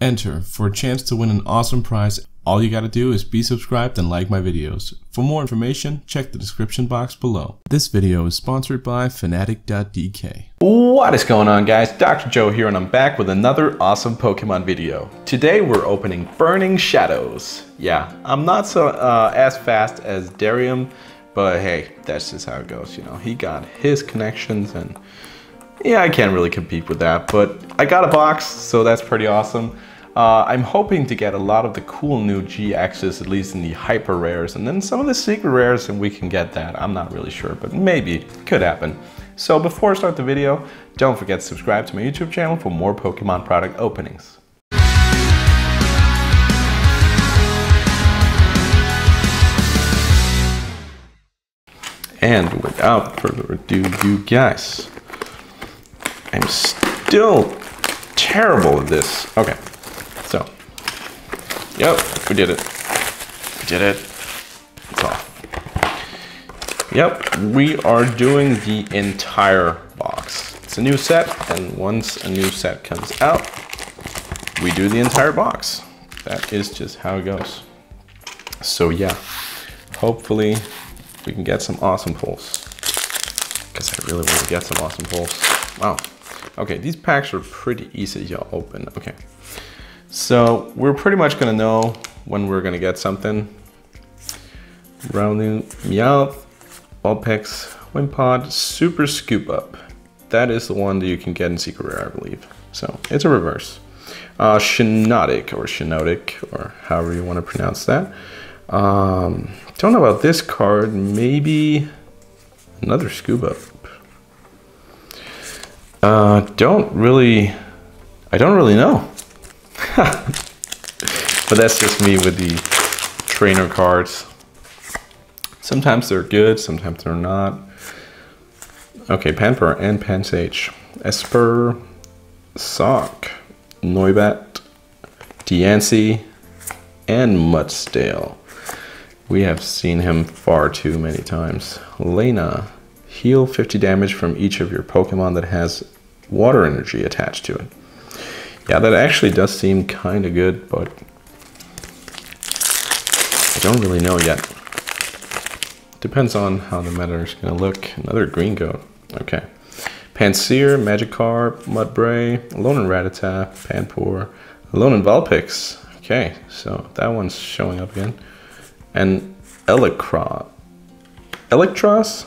Enter for a chance to win an awesome prize. All you gotta do is be subscribed and like my videos. For more information, check the description box below. This video is sponsored by Fanatic.dk. What is going on guys? DrJo here and I'm back with another awesome Pokemon video. Today we're opening Burning Shadows. Yeah, I'm not so uh, as fast as Darium, but hey, that's just how it goes, you know. He got his connections and yeah, I can't really compete with that, but I got a box, so that's pretty awesome. Uh, I'm hoping to get a lot of the cool new GXs, at least in the hyper rares, and then some of the secret rares, and we can get that. I'm not really sure, but maybe, could happen. So before I start the video, don't forget to subscribe to my YouTube channel for more Pokemon product openings. And without further ado, you guys, I'm still terrible at this. Okay, yep, we did it. We did it. It's off. Yep, we are doing the entire box. It's a new set, and once a new set comes out, we do the entire box. That is just how it goes. So yeah, hopefully we can get some awesome pulls. Because I really want to get some awesome pulls. Wow. Okay, these packs are pretty easy to open. Okay. So we're pretty much gonna know when we're gonna get something. Rounding Meowth, Vulpix, Wimpod, Super Scoop Up. That is the one that you can get in Secret Rare, I believe. So it's a reverse. Uh, Shiinotic or Shinotic or however you want to pronounce that. Um, don't know about this card. Maybe another Scoop Up. Uh, don't really, I don't really know. but that's just me with the trainer cards. Sometimes they're good, sometimes they're not. Okay, Panpour and Pansage. Esper, Sock, Noibat, Diancie, and Mudsdale. We have seen him far too many times. Lana, heal 50 damage from each of your Pokemon that has water energy attached to it. Yeah, that actually does seem kind of good, but I don't really know yet. Depends on how the meta is going to look. Another green coat. Okay. Pansear, Magikarp, Mudbray, Alolan Rattata, Panpour, Alolan Vulpix. Okay, so that one's showing up again. And Electro. Electros?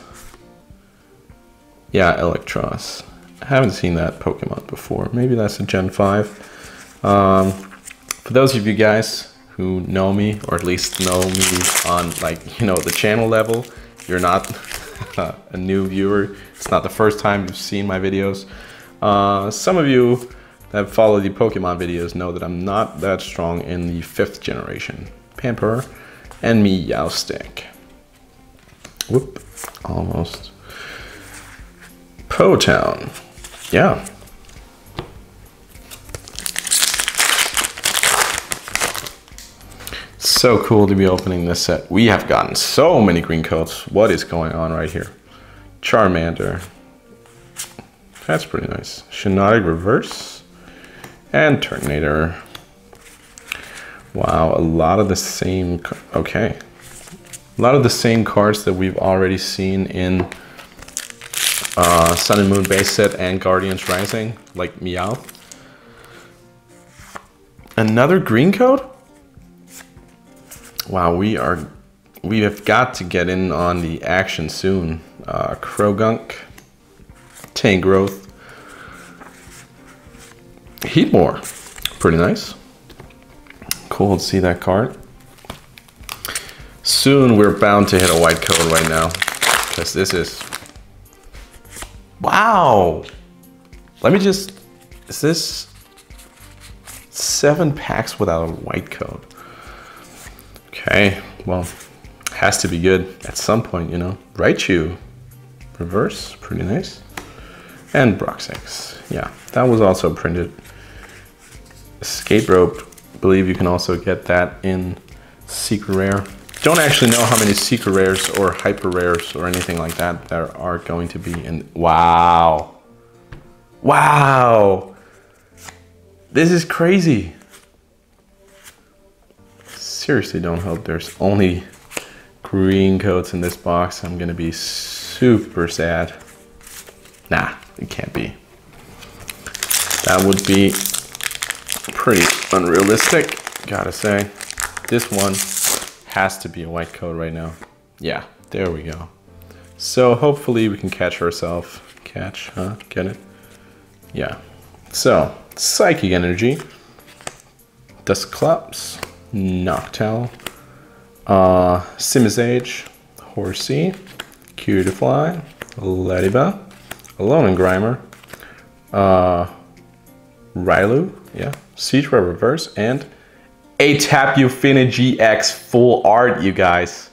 Yeah, Electros. Haven't seen that Pokemon before. Maybe that's a Gen 5. Um, for those of you guys who know me, or at least know me on like, you know, the channel level, you're not a new viewer. It's not the first time you've seen my videos. Uh, some of you that follow the Pokemon videos know that I'm not that strong in the fifth generation. Pamper and me Meowstic. Whoop, almost. Po Town yeah. So cool to be opening this set. We have gotten so many green coats. What is going on right here? Charmander. That's pretty nice. Shiinotic Reverse. And Turtonator. Wow, a lot of the same... Okay. A lot of the same cards that we've already seen in uh, Sun and Moon base set and Guardians Rising, like Meowth. Another green code? Wow, we are, we have got to get in on the action soon. Uh, Croagunk, Tangrowth, Heatmor, pretty nice. Cool to see that card. Soon we're bound to hit a white code right now because this is Wow. Let me just, is this seven packs without a white code? Okay, well, has to be good at some point, you know. Raichu, reverse, pretty nice. And Broxix, yeah, that was also printed. Escape Rope, believe you can also get that in Secret Rare. Don't actually know how many secret rares or hyper rares or anything like that there are going to be in. Wow. Wow. This is crazy. seriously don't hope there's only green coats in this box. I'm gonna be super sad. Nah, it can't be. That would be pretty unrealistic, gotta say. This one has to be a white coat right now. Yeah, there we go. So hopefully we can catch ourselves. Catch, huh? Get it? Yeah. So, Psychic Energy, Dusclops, Noctowl, uh, Simisage, Horsea, Cutiefly, Ledyba, Alolan Grimer, uh, Riolu, yeah, Seadra Reverse, and a Tapu Fini GX full art, you guys.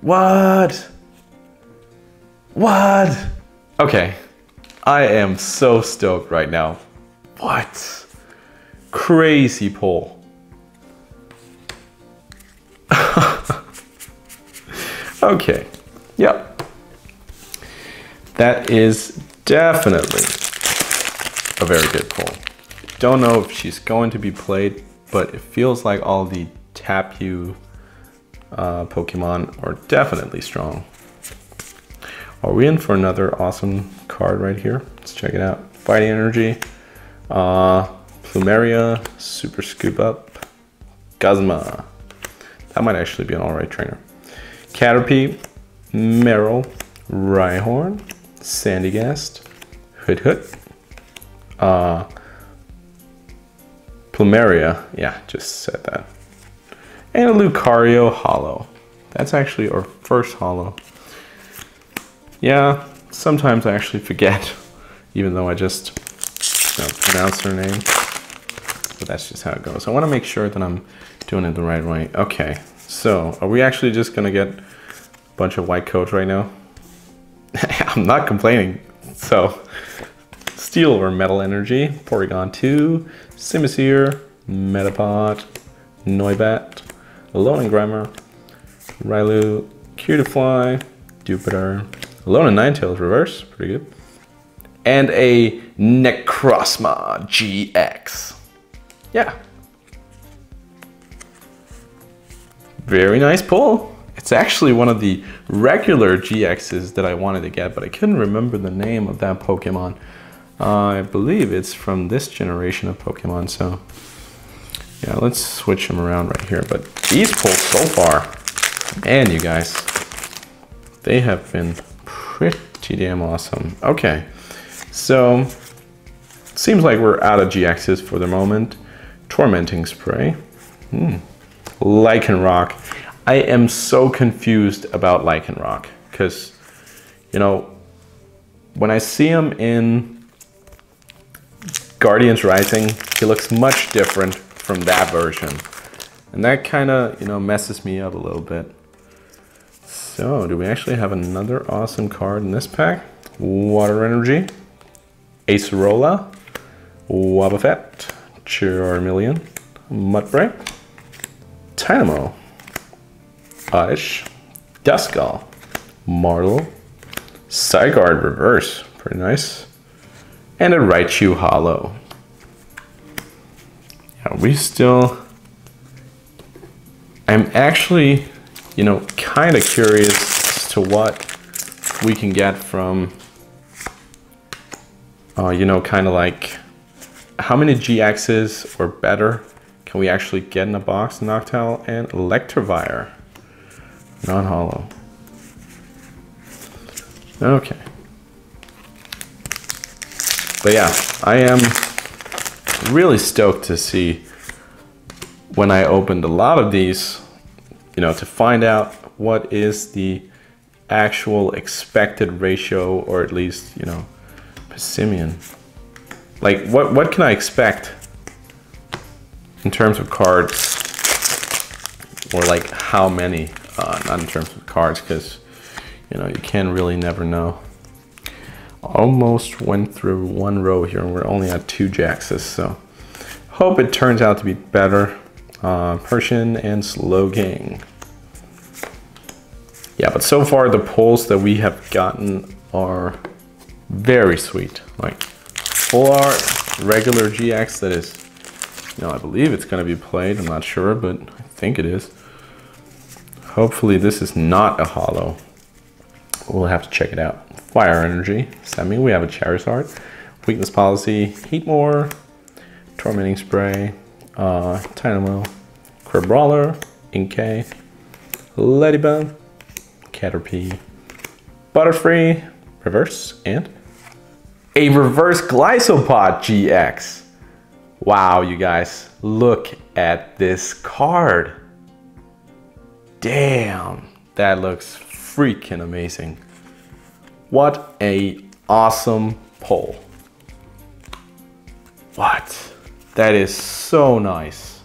What? What? Okay, I am so stoked right now. What? Crazy pull. okay, yep. That is definitely a very good pull. Don't know if she's going to be played, but it feels like all the Tapu uh, Pokemon are definitely strong. Are we in for another awesome card right here? Let's check it out. Fighting Energy, uh, Plumeria, Super Scoop Up, Guzma. That might actually be an alright trainer. Caterpie, Marill, Rhyhorn, Sandygast, Hoothoot, uh, Plumeria, yeah, just said that. And a Lucario Holo. That's actually our first Holo. Yeah, sometimes I actually forget, even though I just know, pronounce her name. But that's just how it goes. I want to make sure that I'm doing it the right way. Okay, so are we actually just going to get a bunch of white coats right now? I'm not complaining. So, Steel or Metal Energy, Porygon 2, Simisear, Metapod, Noibat, Alolan Grimer, Riolu, Cutiefly, Jupiter, Alolan Ninetales Reverse, pretty good. And a Necrozma GX. Yeah. Very nice pull. It's actually one of the regular GXs that I wanted to get, but I couldn't remember the name of that Pokemon. I believe it's from this generation of Pokemon, so yeah, let's switch them around right here. But these pulls so far, and you guys, they have been pretty damn awesome. Okay, so seems like we're out of GXs for the moment. Tormenting Spray, hmm. Lycanroc. I am so confused about Lycanroc because, you know, when I see them in Guardians Rising, he looks much different from that version. And that kind of, you know, messes me up a little bit. So, do we actually have another awesome card in this pack? Water Energy, Acerola, Wobbuffet, Charmeleon, Mudbray, Tynamo, Oddish, Duskull, Martel, Zygarde Reverse, pretty nice, and a Raichu Holo. Yeah, we still... I'm actually, you know, kind of curious as to what we can get from, uh, you know, kind of like how many GXs or better can we actually get in a box Noctowl and Electivire? Non-holo. Okay. But yeah, I am really stoked to see when I opened a lot of these, you know, to find out what is the actual expected ratio or at least, you know, Passimian. Like, what, what can I expect in terms of cards? Or like how many, uh, not in terms of cards, because, you know, you can really never know. Almost went through one row here and we're only at two Jaxes, so hope it turns out to be better. Uh, Persian and Slowking. Yeah, but so far the pulls that we have gotten are very sweet. Like full art, regular GX that is You know, I believe it's going to be played. I'm not sure, but I think it is. Hopefully this is not a holo. We'll have to check it out. Fire Energy, Semi. We have a Charizard. Weakness Policy, Heatmor, Tormenting Spray, uh, Tynamo, Crabrawler, Inkay, Ledyba, Caterpie, Butterfree, Reverse, and a Reverse Golisopod GX. Wow, you guys, look at this card. Damn, that looks freaking amazing. What a awesome pull. What? That is so nice.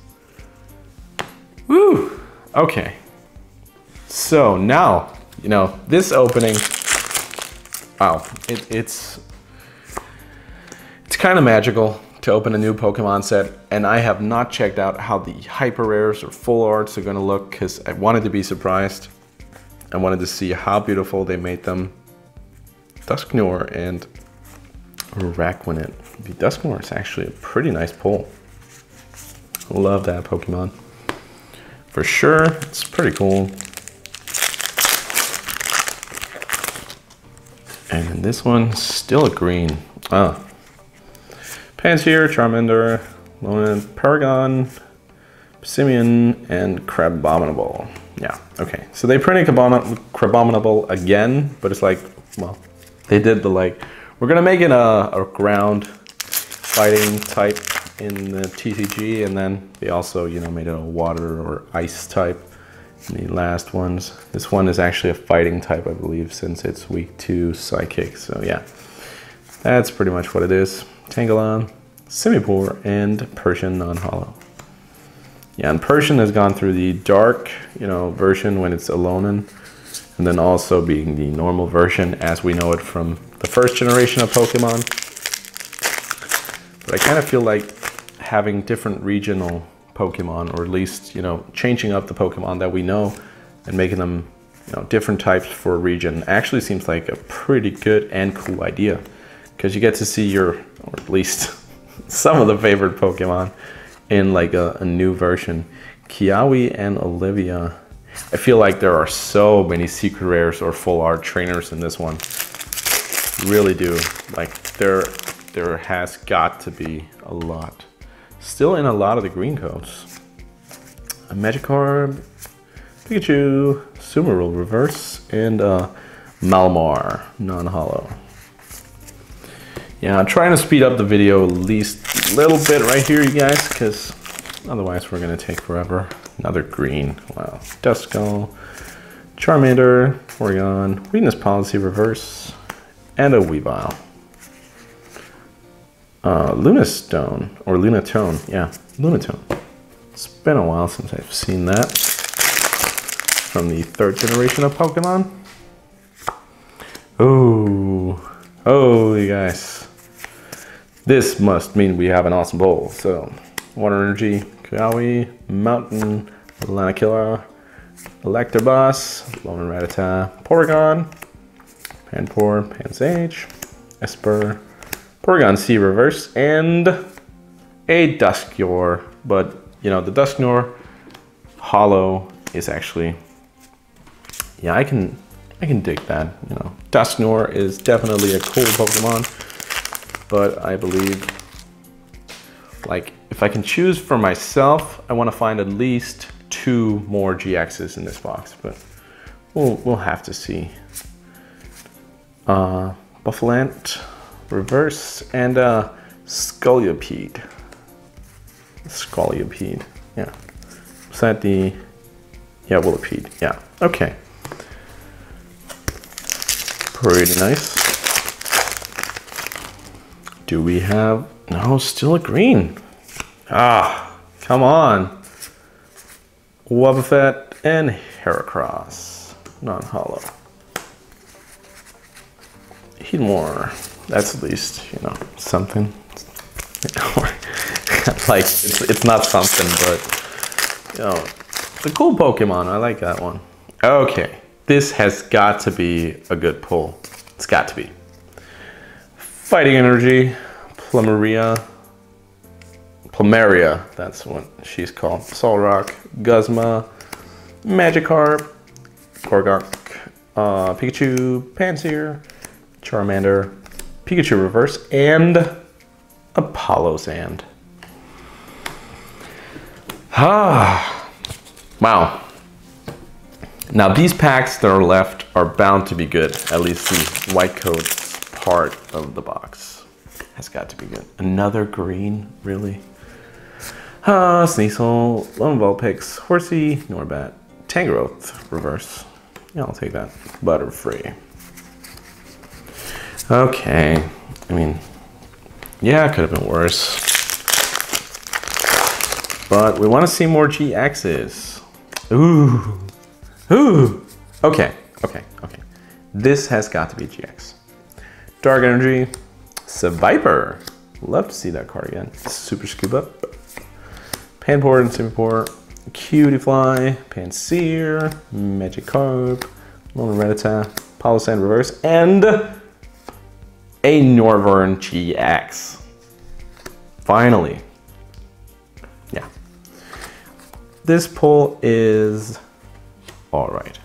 Woo! Okay. So now, you know, this opening, wow, it, it's, it's kind of magical to open a new Pokemon set, and I have not checked out how the hyper rares or full arts are gonna look because I wanted to be surprised. I wanted to see how beautiful they made them. Dusknoir and Araquanid. The Dusknoir is actually a pretty nice pull. Love that Pokemon. For sure, it's pretty cool. And this one, still a green. Ah, Pansear, Charmander, Lonan, Paragon, Simeon, and Crabominable. Yeah, okay. So they printed Crabominable again, but it's like, well, they did the like, we're gonna make it a, a ground fighting type in the TCG, and then they also, you know, made it a water or ice type in the last ones. This one is actually a fighting type, I believe, since it's weak to psychic. So yeah, that's pretty much what it is. Tangela, Simipour, and Persian non-holo. Yeah, and Persian has gone through the dark, you know, version when it's Alolan, and then also being the normal version as we know it from the first generation of Pokemon. But I kind of feel like having different regional Pokemon, or at least, you know, changing up the Pokemon that we know and making them, you know, different types for a region actually seems like a pretty good and cool idea because you get to see your, or at least some of the favorite Pokemon in like a, a new version. Kiawe and Olivia. I feel like there are so many secret rares or full art trainers in this one. Really do. Like there, there has got to be a lot. Still in a lot of the green codes. A Magikarp, Pikachu, Sumeru Reverse, and uh, Malamar non-holo. Yeah, I'm trying to speed up the video at least a little bit right here, you guys, because otherwise we're going to take forever. Another green. Wow. Duskull, Charmander, Porygon, Weakness Policy Reverse, and a Weavile. Uh, Lunastone, or Lunatone, yeah, Lunatone. It's been a while since I've seen that. From the third generation of Pokemon. Oh, oh, you guys. This must mean we have an awesome bowl. So, Water Energy, Kiawe, Mountain, Lanakila, Electabuzz, Lone Rattata, Porygon, Panpour, Pansage, Esper, Porygon-Z Reverse, and a Dusknoir. But, you know, the Dusknoir Holo is actually, yeah, I can, I can dig that, you know. Dusknoir is definitely a cool Pokemon but I believe like if I can choose for myself, I want to find at least two more GXs in this box, but we'll, we'll have to see. Uh, Bouffalant, Reverse, and uh, Scolipede. Scolipede, yeah. Is that the, yeah, Whirlipede, yeah, okay. Pretty nice. Do we have... No, still a green. Ah, come on. Wobbuffet and Heracross. Non-holo. Heatmor. That's at least, you know, something. like, it's, it's not something, but, you know, the cool Pokemon. I like that one. Okay, this has got to be a good pull. It's got to be. Fighting Energy, Plumeria, Plumeria, that's what she's called. Solrock, Guzma, Magikarp, Korgok, uh, Pikachu, Pansear, Charmander, Pikachu Reverse, and a Palossand. Ah, wow. Now these packs that are left are bound to be good. At least the white coats part of the box has got to be good. Another green, really? Ah, Sneasel, Lone Vulpix, Horsea, Noibat, Tangrowth, reverse. Yeah, I'll take that. Butterfree. Okay. I mean, yeah, it could have been worse. But we want to see more GXs. Ooh. Ooh. Okay, okay, okay. This has got to be GX. Dark Energy, Seviper. Love to see that card again. Super Scoop Up. Panpour and Simipour. Cutiefly, Pansear, Magikarp, Lone Rattata, Palossand Reverse, and a Noivern GX. Finally. Yeah. This pull is all right.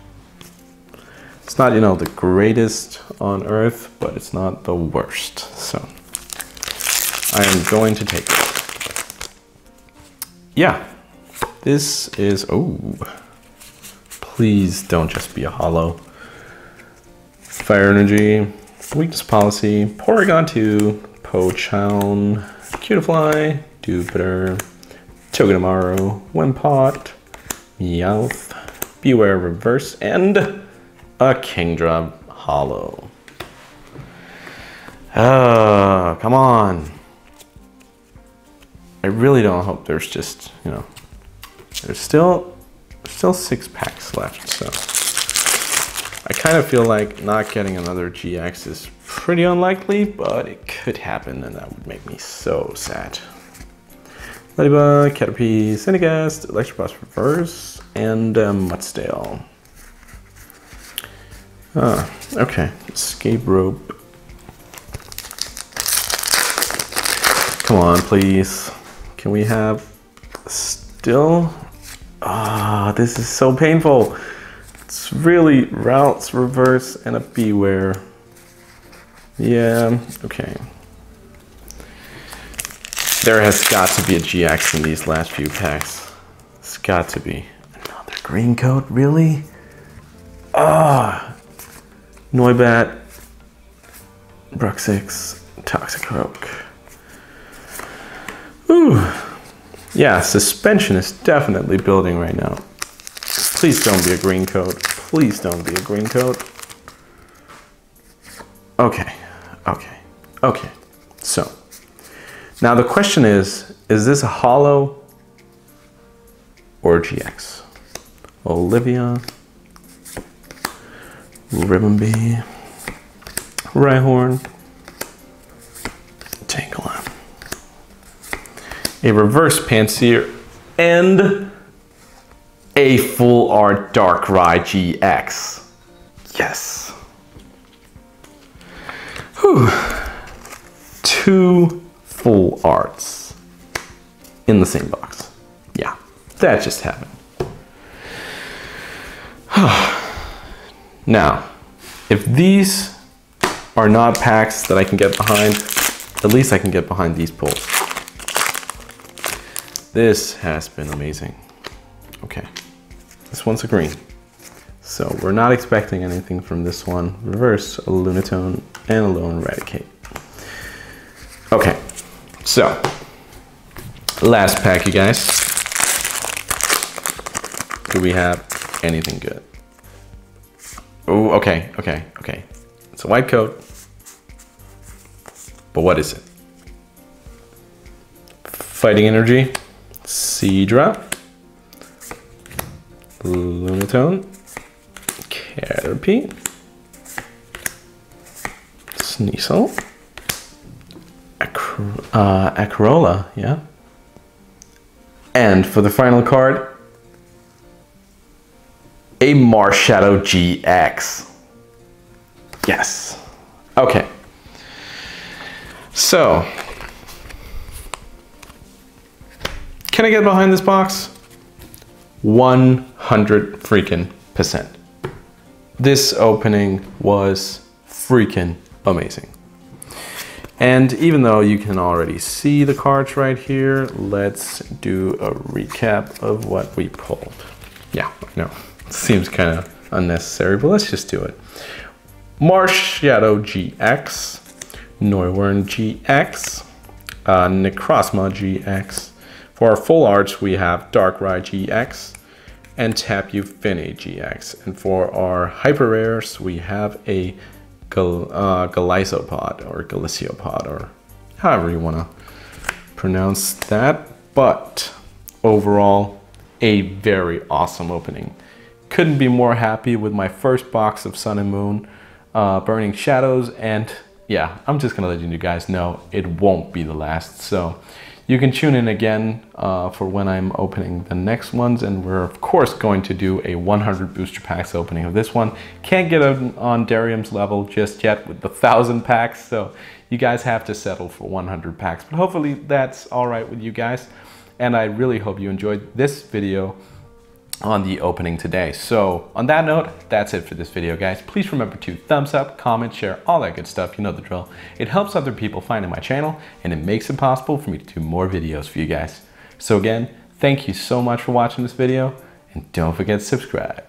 Not, you know, the greatest on earth, but it's not the worst. So I am going to take it. Yeah. This is, oh, please don't just be a holo. Fire Energy, Weakness Policy, Porygon 2, Pochown, Cutiefly, Jupiter, Togedemaru, Wimpod, Meowth, Bewear Reverse, and a Kingdra Holo. Oh, come on. I really don't hope there's just, you know, there's still, still six packs left, so. I kind of feel like not getting another GX is pretty unlikely, but it could happen and that would make me so sad. Ledyba, Caterpie, Cinegast, Electabuzz Reverse, and um, Mudsdale. Ah, okay. Escape rope. Come on, please. Can we have still? Ah, this is so painful. It's really routes, reverse, and a Bewear. Yeah, okay. There has got to be a GX in these last few packs. It's got to be. Another green coat, really? Ah, Noibat, Bruxix, Toxicroak. Ooh. Yeah, suspension is definitely building right now. Please don't be a green coat. Please don't be a green coat. Okay, okay, okay. So, now the question is, is this a holo or GX? Olivia, Ribombee, Rhyhorn, Tangela, a reverse Pansear, and a full art Darkrai GX. Yes. Whew. Two full arts in the same box. Yeah, that just happened. now, if these are not packs that I can get behind, at least I can get behind these pulls. This has been amazing. Okay, this one's a green. So we're not expecting anything from this one. Reverse, a Lunatone, and a Lone Eradicate. Okay, so last pack, you guys. Do we have anything good? Oh, okay, okay, okay. It's a white coat. But what is it? Fighting Energy, Seadra, Lunatone, Caterpie, Sneasel, Acro uh, Acrola, yeah. And for the final card, a Marshadow GX. Yes. Okay. So, Can I get behind this box? 100 freaking percent. This opening was freaking amazing. And even though you can already see the cards right here, let's do a recap of what we pulled. Yeah, I know, seems kind of unnecessary, but let's just do it. Marshadow GX, Noivern GX, uh, Necrozma GX. For our full arts, we have Darkrai GX and Tapu Fini GX. And for our hyper rares, we have a Gal uh, Golisopod or Galiciopod or however you want to pronounce that. But overall, a very awesome opening. Couldn't be more happy with my first box of Sun and Moon uh, Burning Shadows. And yeah, I'm just gonna let you guys know it won't be the last. So you can tune in again uh, for when I'm opening the next ones. And we're of course going to do a 100 booster packs opening of this one. Can't get on, on Darium's level just yet with the 1,000 packs. So you guys have to settle for 100 packs. But hopefully that's all right with you guys. And I really hope you enjoyed this video on the opening today. So on that note, that's it for this video, guys. Please remember to thumbs up, comment, share, all that good stuff. You know the drill. It helps other people find my channel and it makes it possible for me to do more videos for you guys. So again, thank you so much for watching this video and don't forget to subscribe.